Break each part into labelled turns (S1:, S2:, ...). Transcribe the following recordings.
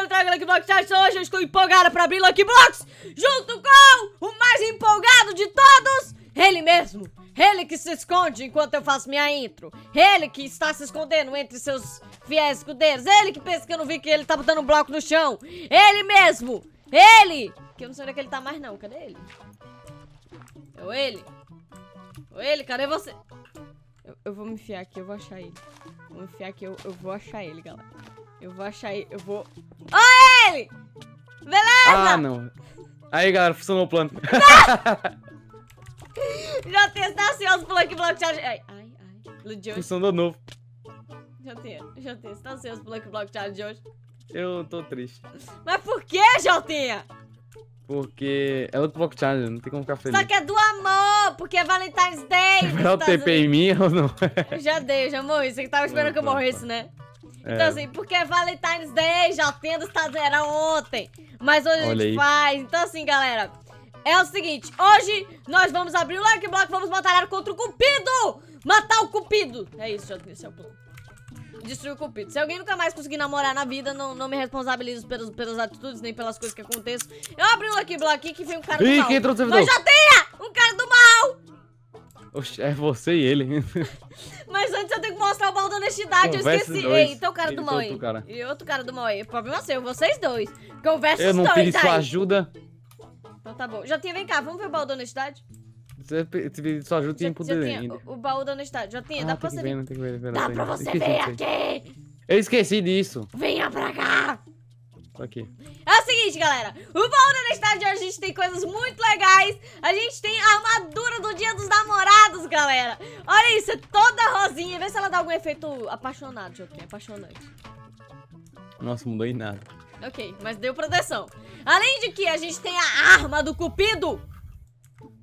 S1: eu trago Lucky Block Challenge hoje. Eu estou empolgada para abrir Lucky Blocks junto com o mais empolgado de todos, ele mesmo. Ele que se esconde enquanto eu faço minha intro. Ele que está se escondendo entre seus fiéis escudeiros. Ele que pensa que eu não vi que ele tá botando um bloco no chão. Ele mesmo. Ele. Que eu não sei onde é que ele tá mais não. Cadê ele? É ele. O ele, cadê você? Eu, eu, vou me enfiar aqui, eu vou achar ele. Vou me enfiar aqui, eu, eu vou achar ele, galera. Eu vou achar ele, eu vou... Ó ele! Beleza!
S2: Ah, não. Aí, galera, funcionou o plano.
S1: Já está ansioso pelo Lucky Block Challenge. Ai, ai, ai.
S2: Lude Funcionou novo.
S1: Já tem. Você tá ansioso pelo Lucky Block Challenge de hoje?
S2: Eu tô triste.
S1: Mas por que, Jotinha?
S2: Porque é outro bloco challenge, não tem como ficar feliz.
S1: Só que é do amor, porque é Valentine's Day.
S2: Vai dar o TP em mim ou não?
S1: Eu já dei, já morri. Você que tava esperando não, que eu morresse, né? É. Então assim, porque é Valentine's Day, já tendo estado era ontem. Mas hoje Olha a gente aí. faz. Então assim, galera, é o seguinte, hoje nós vamos abrir o Lucky Block, vamos batalhar contra o Cupido! Matar o Cupido! É isso, já esse é o plano destruir o Cupido. Se alguém nunca mais conseguir namorar na vida, não, não me responsabilizo pelos, pelas atitudes, nem pelas coisas que aconteçam. Eu abri um Lucky Block aqui que vem um cara Ih, do mal.
S2: Quem entrou no
S1: Mas já tenha! Um cara do mal!
S2: Oxe, é você e ele.
S1: Mas antes eu tenho que mostrar o balde da honestidade, eu esqueci. Dois. Ei, então o cara do mal aí. Cara. E outro cara do mal aí. O problema é seu, vocês dois. Conversa
S2: os
S1: dois
S2: Eu não pedi sua ajuda.
S1: Então tá bom. Já tinha, vem cá, vamos ver o balde da honestidade?
S2: Você pediu sua ajuda, tinha poder ainda.
S1: O, o baú da honestidade. Já tinha, ah, dá pra você ver dá pra você ver aqui!
S2: Eu esqueci disso.
S1: Venha pra cá!
S2: Tô aqui.
S1: É o seguinte, galera. O baú da honestidade de hoje a gente tem coisas muito legais. A gente tem a armadura do dia dos namorados, galera. Olha isso, é toda rosinha. Vê se ela dá algum efeito apaixonado, Joaquim. Apaixonante.
S2: Nossa, mudou em nada.
S1: Ok, mas deu proteção. Além de que a gente tem a arma do cupido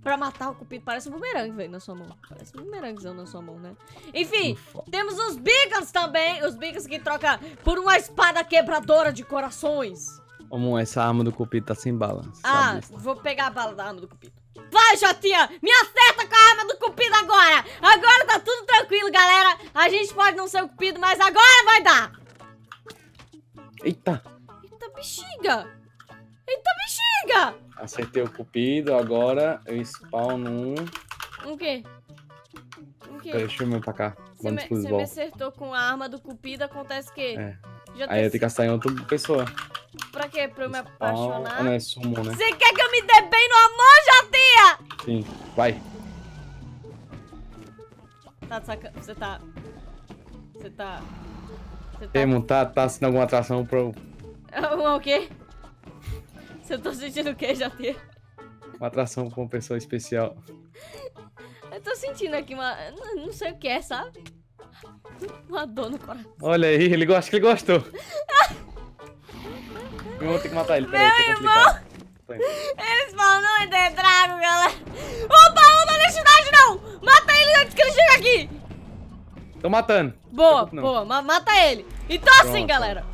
S1: pra matar o cupido. Parece um bumerangue, velho, na sua mão. Parece um bumeranguezão na sua mão, né? Enfim, Ufa. temos os beacons também. Os beacons que troca por uma espada quebradora de corações.
S2: Como essa arma do cupido tá sem bala.
S1: Ah, vou pegar a bala da arma do cupido. Vai, Jotinha! Me acerta com a arma do cupido agora! Agora tá tudo tranquilo, galera. A gente pode não ser o cupido, mas agora vai dar!
S2: Eita!
S1: Eita, bexiga! Eita, bexiga!
S2: Acertei o cupido, agora eu spawno um.
S1: Um quê? Um
S2: quê? Deixa eu ir pra cá.
S1: Você me, você me acertou com a arma do cupido, acontece que...
S2: É. Aí eu tenho que gastar em outra pessoa.
S1: Pra quê? Pra eu me apaixonar?
S2: Ah, não, é sumo, né?
S1: Você quer que eu me dê bem no amor, Jatinha?
S2: Sim, vai.
S1: Tá saca... Você tá... Você tá...
S2: Você tá... Temo, tá, tá assinando alguma atração pro...
S1: o quê? Você tá sentindo o que, Jatir?
S2: Uma atração com uma pessoa especial.
S1: Eu tô sentindo aqui uma... Não sei o que é, sabe? Uma dor no coração.
S2: Olha aí, ele gosta que ele gostou. eu vou ter que matar ele, peraí,
S1: Meu irmão! Eles falam não é Drago, galera. Opa, não dá honestidade não! Mata ele antes que ele chegue aqui!
S2: Tô matando.
S1: Boa, boa, mata ele. Então assim, Pronto. assim, galera.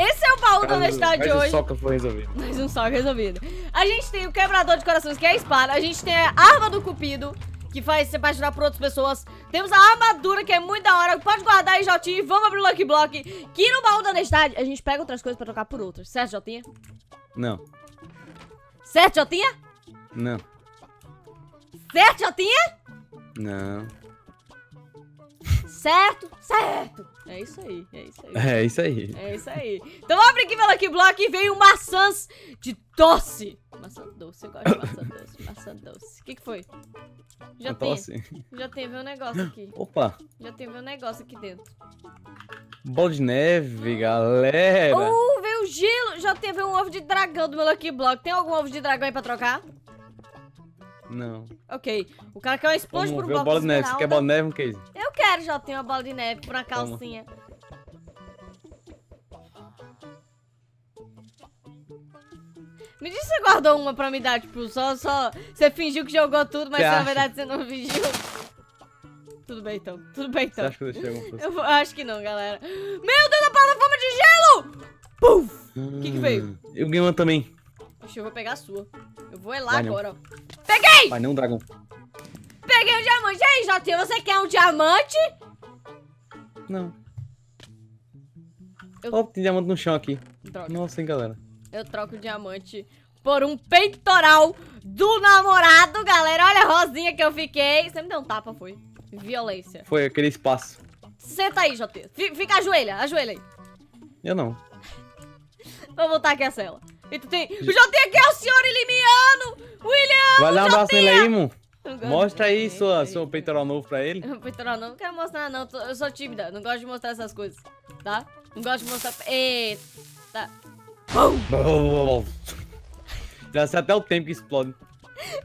S1: Esse é o baú da honestidade de hoje.
S2: Mais um soco foi resolvido.
S1: Mais um soco resolvido. A gente tem o quebrador de corações, que é a espada. A gente tem a arma do cupido, que faz se apaixonar por outras pessoas. Temos a armadura, que é muito da hora. Pode guardar aí, Jotinho. Vamos abrir o Lucky Block. Que no baú da honestidade, a gente pega outras coisas pra trocar por outras. Certo, Jotinha?
S2: Não.
S1: Certo, Jotinha?
S2: Não.
S1: Certo, Jotinha?
S2: Não.
S1: Certo? Certo! É isso aí, é isso aí.
S2: É isso aí.
S1: É isso aí. Então vamos abrir aqui pelo Lucky Block e veio maçãs de doce. Maçã doce, eu gosto de maçã doce. Maçã doce. O que, que foi? Já tem. Já tem, veio um negócio aqui.
S2: Opa!
S1: Já tem, veio um negócio aqui dentro.
S2: Bola de neve, galera.
S1: Uh, veio gelo. Já teve um ovo de dragão do meu Lucky Block. Tem algum ovo de dragão aí pra trocar?
S2: Não.
S1: Ok. O cara quer uma esponja por um
S2: bloco bola de neve. Você quer bola de neve, um case?
S1: Eu quero, já tenho uma bola de neve por uma calcinha. Toma. Me diz se você guardou uma pra me dar, tipo, só, só... Você fingiu que jogou tudo, mas na verdade você não fingiu. Tudo bem, então. Tudo bem, então. Você
S2: acha que eu deixei alguma
S1: coisa? Eu acho que não, galera. Meu Deus, a plataforma de gelo! Puf! O hum, que que veio?
S2: Eu ganhei uma também.
S1: Oxe, eu vou pegar a sua. Eu vou ir lá Vai agora, ó. Peguei!
S2: Vai não, dragão
S1: peguei um diamante. E aí, Jotinho, você quer um diamante?
S2: Não. Eu... Oh, tem diamante no chão aqui.
S1: Droga.
S2: Nossa, hein, galera.
S1: Eu troco o diamante por um peitoral do namorado, galera. Olha a rosinha que eu fiquei. Você me deu um tapa, foi. Violência.
S2: Foi aquele espaço.
S1: Senta aí, Jotinho. Fica ajoelha, joelha aí.
S2: Eu não.
S1: Vou voltar aqui a cela. E tu tem... O Jotinho aqui é o senhor ilimiano! William!
S2: Vai dar um abraço nele aí,
S1: mo.
S2: Mostra aí
S1: é,
S2: sua, seu peitoral novo pra ele.
S1: peitoral novo, não quero mostrar não, eu sou tímida, não gosto de mostrar essas coisas, tá? Não gosto de mostrar... Eita! tá?
S2: já sei até o tempo que explode.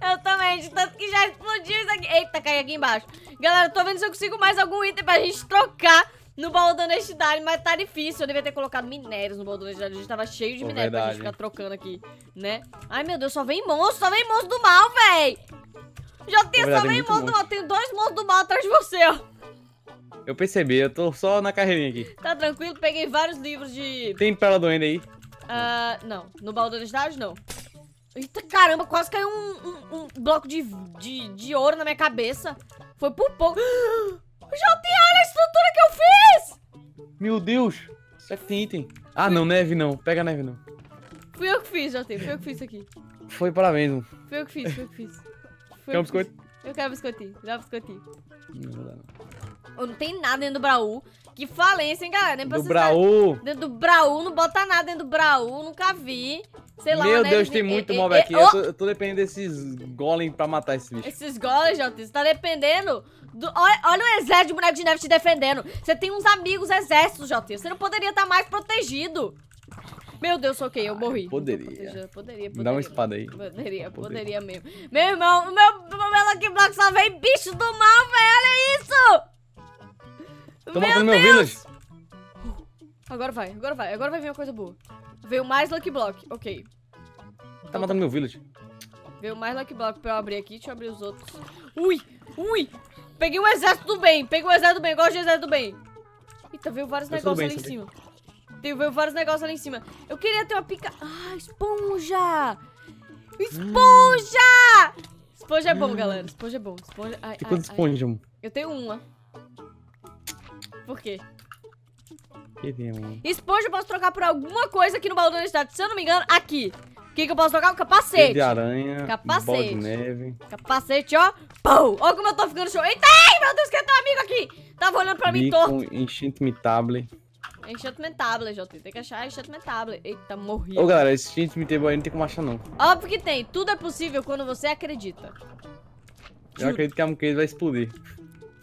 S1: Eu também, de tanto que já explodiu isso aqui. Eita, caiu aqui embaixo. Galera, tô vendo se eu consigo mais algum item pra gente trocar no baú da honestidade, mas tá difícil. Eu devia ter colocado minérios no baú da honestidade. A gente tava cheio de minérios pra gente ficar trocando aqui, né? Ai, meu Deus, só vem monstro, só vem monstro do mal, véi. Já tem
S2: também
S1: monstro do mal. Tem dois monstros do mal atrás de você, ó.
S2: Eu percebi, eu tô só na carreirinha aqui.
S1: Tá tranquilo, peguei vários livros de...
S2: Tem Pérola do Ender aí?
S1: Ah, uh, não. No baú da honestidade, não. Eita, caramba, quase caiu um, um, um bloco de, de, de, ouro na minha cabeça. Foi por pouco. Já tem olha a estrutura que eu fiz!
S2: Meu Deus! Será que tem item? Ah, não, neve não. Pega neve não.
S1: Fui eu que fiz, JT. Fui eu que fiz isso aqui.
S2: Foi parabéns.
S1: Fui eu que fiz, fui eu que fiz. Foi
S2: Quer um biscoito?
S1: Eu quero biscoitinho. Dá um biscoitinho.
S2: Não, não. Não
S1: tem nada dentro do Braú. Que falência, hein, galera? Nem
S2: do Braú.
S1: Dentro do Braú, não bota nada dentro do Braú, nunca vi. Sei lá,
S2: Meu
S1: né?
S2: Deus, tem muito mob aqui.
S1: Oh.
S2: eu, tô, eu, tô, dependendo desses golem pra matar esse bicho.
S1: Esses golem, Jota, você tá dependendo. Do, olha, olha o exército de boneco de neve te defendendo. Você tem uns amigos exércitos, Jota. Você não poderia estar tá mais protegido. Meu Deus, ok, eu ah, morri.
S2: Ah,
S1: eu poderia. Poderia,
S2: poderia. Dá uma espada aí.
S1: Poderia,
S2: poderia,
S1: poderia mesmo. Meu irmão, meu, meu Lucky Block só vem bicho do mal, velho. Olha isso!
S2: Tô meu matando Deus. meu village.
S1: Agora vai, agora vai. Agora vai vir uma coisa boa. Veio mais Lucky Block, ok.
S2: Tá matando meu village.
S1: Veio mais Lucky Block pra eu abrir aqui. Deixa eu abrir os outros. Ui, ui. Peguei um exército do bem. Peguei um exército do bem. Gosto de exército do bem. Eita, veio vários negócios ali em cima. Tem vários negócios ali em cima. Eu queria ter uma pica... Ah, esponja! Esponja! Esponja é bom, galera. Esponja é bom. Esponja... Ai, quantas
S2: esponjas?
S1: Eu tenho uma. Por quê? Esponja eu posso trocar por alguma coisa aqui no baú da universidade. Se eu não me engano, aqui. O que, que eu posso trocar? O capacete.
S2: De aranha.
S1: Capacete.
S2: de neve.
S1: Capacete, ó. Pau! Olha como eu tô ficando show. Eita, ei, meu Deus, que é teu amigo aqui. Tava olhando pra Bico, mim torto.
S2: Instinto mitável.
S1: Enchantment Tablet, JT. Tem que achar Enchantment Tablet. Eita, morri.
S2: Ô, galera, esse Enchantment Table aí não tem como achar, não.
S1: Óbvio que tem. Tudo é possível quando você acredita.
S2: Eu
S1: Juro.
S2: acredito que a Mucade vai explodir.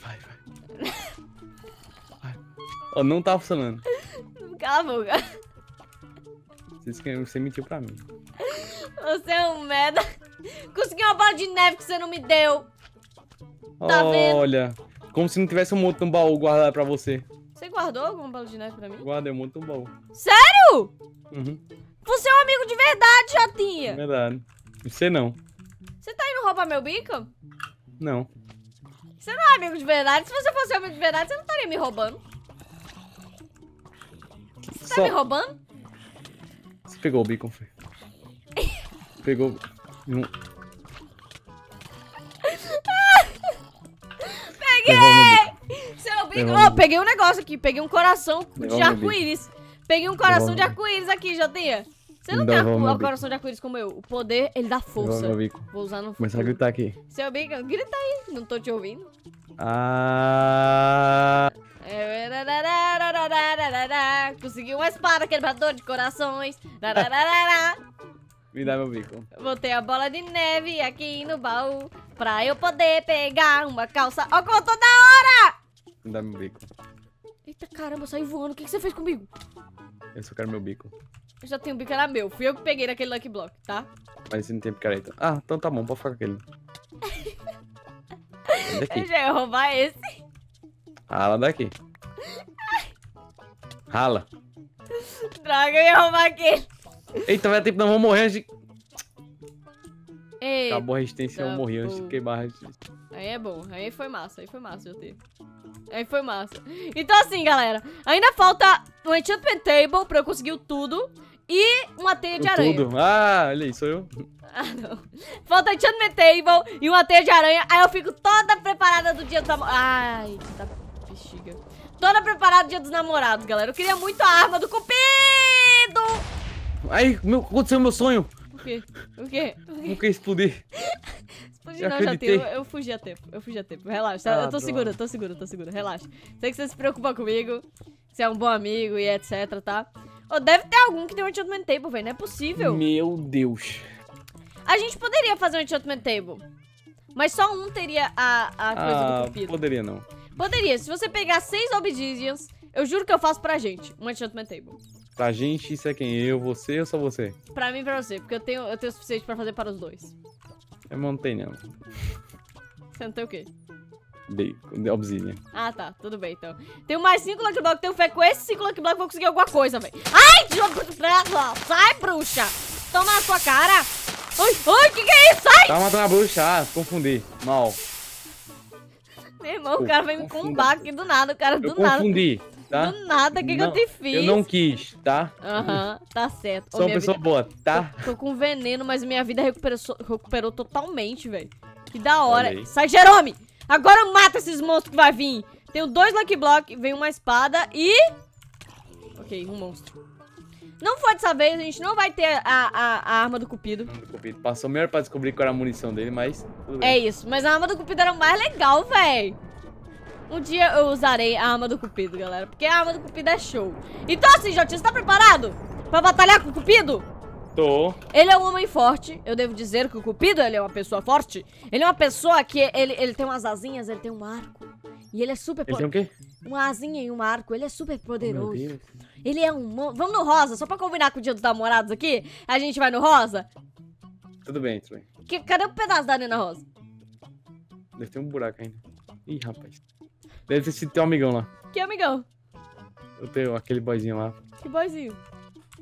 S2: Vai, vai. vai. Ó, não tá funcionando.
S1: Cala a boca.
S2: Você, você mentiu pra mim.
S1: Você é um merda. Consegui uma bola de neve que você não me deu. Tá
S2: Olha, vendo? como se não tivesse um monte baú guardado pra você.
S1: Você guardou alguma bola de neve pra mim?
S2: Guardei muito bom.
S1: Sério?
S2: Uhum.
S1: Você é um amigo de verdade, Jotinha.
S2: É verdade. Você não.
S1: Você tá indo roubar meu bico?
S2: Não.
S1: Você não é amigo de verdade. Se você fosse amigo de verdade, você não estaria me roubando. Você tá
S2: Só...
S1: tá me roubando?
S2: Você pegou o bico, foi. pegou. Não.
S1: Peguei! peguei,
S2: oh,
S1: peguei um negócio aqui, peguei um coração de arco-íris. Peguei um coração de arco-íris aqui, Jotinha. Você não
S2: Devolve
S1: tem
S2: um
S1: coração de arco-íris como eu. O poder, ele dá força. Vou usar no...
S2: Começar a gritar aqui.
S1: Seu bico, grita aí. Não tô te ouvindo.
S2: Ah...
S1: Consegui uma espada quebrador de corações. Me dá meu bico. Botei a bola de neve aqui no baú pra eu poder pegar uma calça. Ó, oh, como da hora!
S2: Me dá meu bico.
S1: Eita caramba, eu saí voando. O que, que você fez comigo?
S2: Eu só quero meu bico.
S1: Eu já tenho um bico, era meu. Fui eu que peguei naquele Lucky Block, tá?
S2: Mas não tem picareta. Ah, então tá bom, pode ficar com aquele. Daqui.
S1: Eu já ia roubar esse.
S2: Rala daqui. Rala.
S1: Droga, eu ia roubar aquele.
S2: Eita, vai ter tempo, não vou morrer antes de...
S1: Eita,
S2: Acabou a resistência, eu morri antes de
S1: bom.
S2: queimar a resistência.
S1: aí é bom. Aí foi massa, aí foi massa eu ter. Aí foi massa. Então assim, galera. Ainda falta um Enchantment Table pra eu conseguir o tudo. E uma teia de aranha.
S2: Tudo. Ah, olha aí, sou eu.
S1: Ah, não. Falta Enchantment Table e uma teia de aranha. Aí eu fico toda preparada do dia dos namorados. Ai, tá bexiga. Toda preparada do dia dos namorados, galera. Eu queria muito a arma do cupido.
S2: Aí, meu, aconteceu meu sonho.
S1: O quê? O quê? O quê?
S2: Quer explodir.
S1: Explodiu não, já
S2: acreditei.
S1: Eu, eu fugi a tempo. Eu fugi a tempo. Relaxa.
S2: Ah,
S1: eu tô
S2: droga.
S1: segura, tô segura, tô segura. Relaxa. Sei que você se preocupa comigo. Você é um bom amigo e etc, tá? Ô, deve ter algum que tem um enchantment table, velho. Não é possível.
S2: Meu Deus.
S1: A gente poderia fazer um enchantment table. Mas só um teria a, a coisa do
S2: Ah,
S1: cupido.
S2: poderia não.
S1: Poderia. Se você pegar seis obsidians, eu juro que eu faço pra gente um enchantment table.
S2: Pra gente, isso é quem? Eu, você ou só você?
S1: Pra mim e pra você, porque eu tenho, eu tenho o suficiente pra fazer para os dois.
S2: Eu.
S1: Você não tem o quê?
S2: De obsidian.
S1: Ah, tá. Tudo bem, então. Tenho mais cinco Lucky Block. Tenho fé que com esses cinco Lucky Block eu vou conseguir alguma coisa, velho. Ai, jogo. Sai, bruxa. Toma na sua cara. Oi, oi, que que é isso? Sai.
S2: Tá matando a bruxa, ah, confundi. Mal.
S1: Meu irmão, o cara vem me
S2: Confundi.
S1: combar aqui do nada. O cara do
S2: Eu
S1: nada.
S2: confundi, tá?
S1: Do nada, o que, que eu te fiz?
S2: Eu não quis, tá?
S1: Aham, tá certo. Ô,
S2: Sou uma
S1: minha
S2: pessoa
S1: vida-
S2: boa, tá?
S1: Tô com veneno, mas minha vida recuperou, recuperou totalmente, velho. Que da hora. Sai, Jerome! Agora mata esses monstros que vai vir. Tenho dois Lucky Block, vem uma espada e... Ok, um monstro. Não foi dessa vez, a gente não vai ter a, a, a arma do Cupido.
S2: Passou meia hora pra descobrir qual era a munição dele, mas.
S1: É isso, mas a arma do Cupido era o mais legal, véi. Um dia eu usarei a arma do Cupido, galera, porque a arma do Cupido é show. Então assim, Jotinho, você tá preparado pra batalhar com o Cupido?
S2: Tô.
S1: Ele é um homem forte, eu devo dizer que o Cupido, ele é uma pessoa forte. Ele é uma pessoa que, ele, ele tem umas asinhas, ele tem um arco. E ele é super...
S2: Ele
S1: po-
S2: tem o quê?
S1: Uma asinha e um arco, ele é super poderoso.
S2: Deus.
S1: ele é um... Vamos no rosa, só pra combinar com o dia dos namorados aqui? A gente vai no rosa?
S2: Tudo bem, tudo bem.
S1: Que, cadê o pedaço da arena rosa?
S2: Deve ter um buraco ainda. Ih, rapaz. Deve ter sido teu amigão lá.
S1: Que amigão,
S2: Eu tenho aquele boyzinho lá.
S1: que boizinho.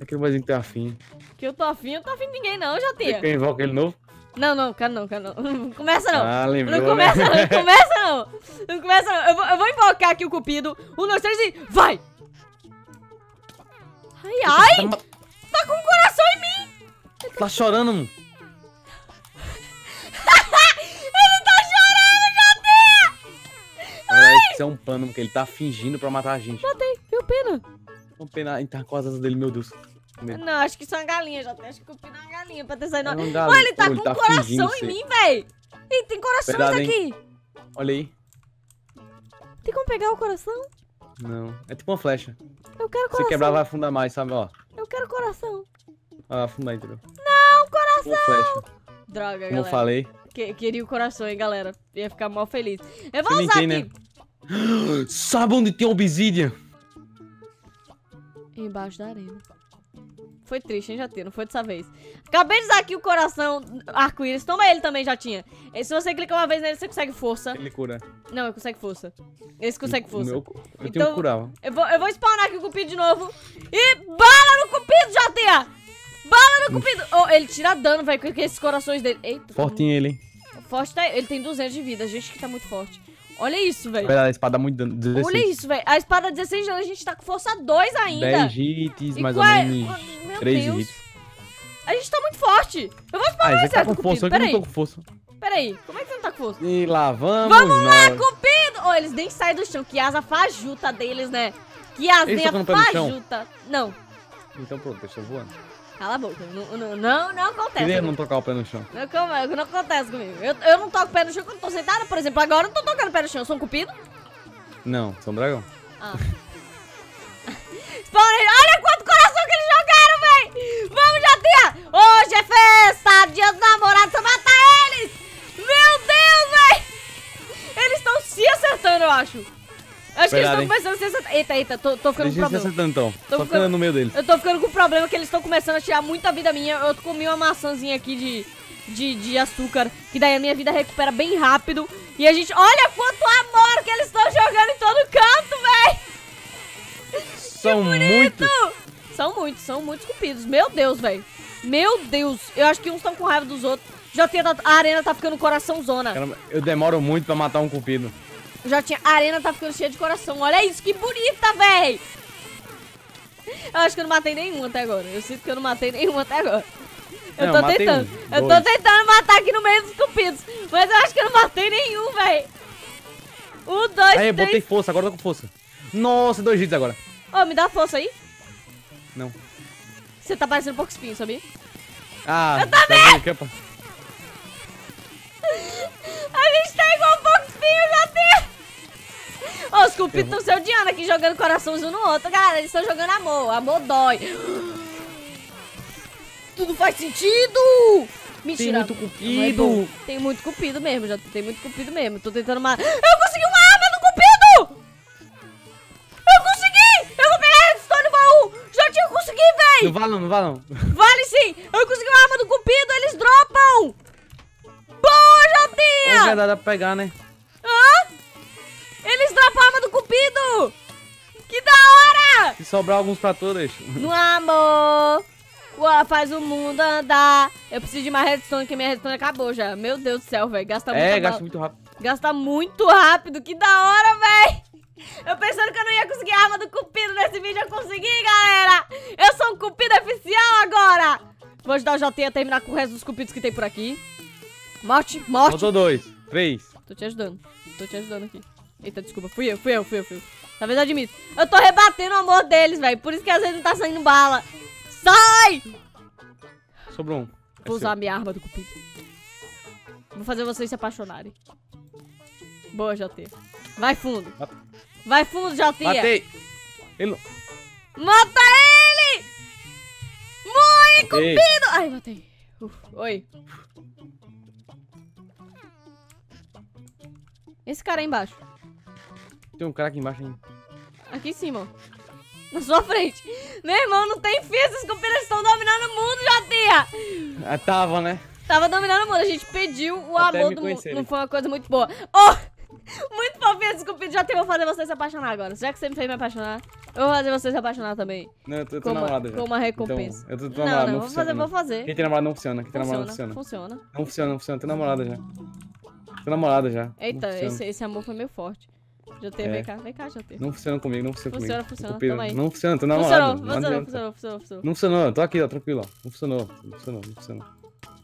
S2: Aquele boyzinho que tem afim.
S1: Que eu tô afim, eu tô afim de ninguém não, já tinha.
S2: quer invocar ele novo?
S1: Não, não, quero não, quero não. Não começa não.
S2: Ah, lembrou,
S1: Não começa
S2: né?
S1: não, não começa não. Não começa não. Eu vou, eu vou invocar aqui o Cupido. Um, dois, três e vai! Ai, ai!
S2: Tá,
S1: Tá com um coração em mim!
S2: tá chorando, mano. Isso é um pano, porque ele tá fingindo pra matar a gente.
S1: Matei, viu pena?
S2: Uma pena, ele tá com as asas dele, meu Deus.
S1: Não, acho que isso é uma galinha, Jadê. Acho que o Cupido é uma galinha pra ter saído.
S2: É galinha.
S1: Olha, ele tá
S2: Pô,
S1: com um
S2: tá
S1: coração
S2: fingindo
S1: em mim, véi! Ih, tem corações
S2: Verdade,
S1: aqui!
S2: Olha aí.
S1: Tem como pegar o coração?
S2: Não. É tipo uma flecha.
S1: Eu quero
S2: Se
S1: coração.
S2: quebrar, vai afundar mais, sabe? Ó.
S1: Eu quero coração.
S2: Vai afundar, entendeu?
S1: Não, coração!
S2: Uma flecha.
S1: Droga,
S2: Como eu
S1: galera.
S2: falei.
S1: Que- queria o coração, hein, galera. Ia ficar mal feliz. Eu vou
S2: Você
S1: usar
S2: tem,
S1: aqui.
S2: né? Sabe onde tem obsidian?
S1: Embaixo da arena. Foi triste, hein, Jatinha? Não foi dessa vez. Acabei de usar aqui o coração arco-íris. Toma ele também, Jatinha. E se você clicar uma vez nele, você consegue força.
S2: Ele cura.
S1: Não, eu consegue força. Esse consegue
S2: O
S1: força.
S2: meu- eu
S1: Então-
S2: tenho que curar. ó.
S1: Eu vou, eu vou spawnar aqui o cupido de novo. E bala no cupido, Jatinha! Bala no cupido! Oh, ele tira dano, velho, com esses corações dele. Eita.
S2: Fortinho ele, hein?
S1: Forte tá... Ele tem 200 de vida. A gente que tá muito forte. Olha isso, velho.
S2: Verdade, a espada muito dano. 16.
S1: Olha isso, velho. A espada 16 de dano, a gente tá com força 2 ainda.
S2: 10 hits, mais
S1: qual
S2: ou
S1: é-
S2: menos.
S1: Meu
S2: 3
S1: Deus.
S2: hits.
S1: A gente tá muito forte. Eu vou
S2: Ah,
S1: spawnar
S2: você
S1: esse
S2: tá com força,
S1: Cupido.
S2: eu que não tô com força.
S1: peraí. Como é que você não tá com força?
S2: E lá vamos.
S1: Vamos lá,
S2: nós.
S1: Cupido! Oh, eles nem saem do chão. Que asa fajuta deles, né? Que asinha
S2: chão?
S1: fajuta. Não,
S2: Então pronto, deixa eu voando.
S1: Cala a boca. Não, não, não, não acontece.
S2: Queria não tocar o pé no chão.
S1: Não, calma, não acontece comigo. Eu, eu não toco pé no chão quando tô sentada, por exemplo. Agora eu não tô tocando pé no chão. Eu sou um cupido.
S2: Não, sou um dragão.
S1: Ah. Olha quanto coração que eles jogaram, véi! Vamos, Jatinha! Hoje é festa! Dia dos namorados, você mata eles! Meu Deus, véi! Eles estão se acertando, eu acho. Acho que eles estão começando a se acertar. Eita, eita, tô, tô ficando com
S2: Deixa se
S1: problema.
S2: acertando então.
S1: Tô
S2: Só
S1: ficando-
S2: ficando no meio deles.
S1: Eu tô ficando com problema que eles estão começando a tirar muita vida minha. Eu comi uma maçãzinha aqui de, de, de açúcar, que daí a minha vida recupera bem rápido. E a gente. Olha quanto amor que eles estão jogando em todo canto, véi!
S2: São muitos.
S1: São muitos, são muitos cupidos. Meu Deus, velho. Meu Deus. Eu acho que uns estão com raiva dos outros. Já tinha a arena tá ficando coração zona.
S2: Caramba, eu demoro muito pra matar um cupido.
S1: Já tinha a arena tá ficando cheia de coração. Olha isso, que bonita, véi. Eu acho que eu não matei nenhum até agora. Eu sinto que eu não matei nenhum até agora. Eu
S2: Não,
S1: tô tentando.
S2: um,
S1: eu tô tentando matar aqui no meio dos cupidos. Mas eu acho que eu não matei nenhum, véi. Um, dois,
S2: Aí, eu botei
S1: três.
S2: força, agora eu tô com força. Nossa, dois hits agora.
S1: Ô, me dá força aí.
S2: Não.
S1: Você tá parecendo um pouco espinho, sabia?
S2: Ah, eu também! Que...
S1: Ó, os cupidos estão se odiando aqui, jogando corações um no outro. Galera, eles estão jogando amor. Amor dói. Tudo faz sentido! Mentira.
S2: Tem muito cupido.
S1: É tem muito cupido mesmo, já tem muito cupido mesmo. Tô tentando uma... Eu consegui uma arma do cupido! Eu consegui! Eu vou pegar a redstone no baú! Já tinha conseguido, véi!
S2: Não vale não, não vale não.
S1: Vale sim! Eu consegui uma arma do cupido, eles dropam! Boa, Jotinha!
S2: Hoje dá pra pegar, né?
S1: Que da hora!
S2: Se sobrar alguns pra todos.
S1: No amor! Ué, faz o mundo andar. Eu preciso de mais redstone, que minha redstone acabou já. Meu Deus do céu, velho. Gasta muito
S2: É, gasta muito rápido.
S1: Gasta muito rápido. Que da hora, velho. Eu pensando que eu não ia conseguir a arma do cupido nesse vídeo. Eu consegui, galera. Eu sou um cupido oficial agora. Vou ajudar o JT a terminar com o resto dos cupidos que tem por aqui. Morte, morte.
S2: Faltou dois, três.
S1: Tô te ajudando. Tô te ajudando aqui. Eita, desculpa. Fui eu, fui eu, fui eu, fui eu. Talvez eu admito. Eu tô rebatendo o amor deles, velho. Por isso que às vezes não tá saindo bala. Sai!
S2: Sobrou um. É
S1: Vou usar a minha arma do cupido. Vou fazer vocês se apaixonarem. Boa, JT. Vai fundo.
S2: Mata.
S1: Vai fundo, JT.
S2: Matei! Ele não...
S1: Mata ele! Morre, cupido! Ai, matei. Uf, oi. Esse cara aí embaixo.
S2: Tem um cara aqui embaixo ainda.
S1: Aqui em cima, ó. Na sua frente. Meu irmão, não tem fio. Esses cupidos estão dominando o mundo, JT.
S2: Ah, tava, né?
S1: Tava dominando o mundo. A gente pediu o
S2: Até
S1: amor do mundo. Não foi uma coisa muito boa. Oh! Muito fofinho esse cupido. Já vou fazer você se apaixonar agora. Já que você me fez me apaixonar, eu vou fazer você se apaixonar também.
S2: Não, eu tô, eu tô namorado já.
S1: com uma recompensa.
S2: Então, eu tô, tô
S1: Não,
S2: namorado,
S1: não,
S2: não,
S1: vou
S2: funciona.
S1: fazer,
S2: não.
S1: vou fazer.
S2: Quem tem namorado não funciona, quem tem namorado
S1: Funciona,
S2: não funciona.
S1: funciona.
S2: Não funciona, não funciona, tô namorada já. Tô namorada já.
S1: Eita,
S2: não
S1: esse, esse amor foi meio forte. JT,
S2: É.
S1: vem cá, vem cá, JT.
S2: Não funciona comigo, não funciona,
S1: Funciona,
S2: comigo.
S1: funciona,
S2: Cupido.
S1: toma aí.
S2: Não funciona, tô.
S1: Funcionou,
S2: não
S1: funcionou,
S2: adianta.
S1: funcionou, funcionou, funcionou.
S2: Não funcionou, tô aqui, ó, tranquilo, ó. Não funcionou, não funcionou, não funcionou.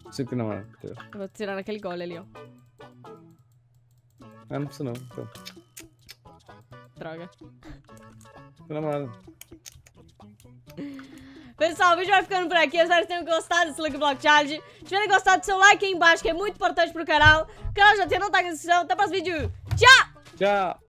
S2: Não sei que tem namorado. entendeu?
S1: Eu vou tirar naquele gole ali, ó.
S2: Ah, não funcionou. Então,
S1: Droga.
S2: tô namorado.
S1: Pessoal, o vídeo vai ficando por aqui. Eu espero que tenham gostado desse Lucky Block Challenge. Se tiverem gostado, seu like aí embaixo, que é muito importante pro canal. O canal já tem não tá na descrição. Até o próximo vídeo. Tchau!
S2: Tchau!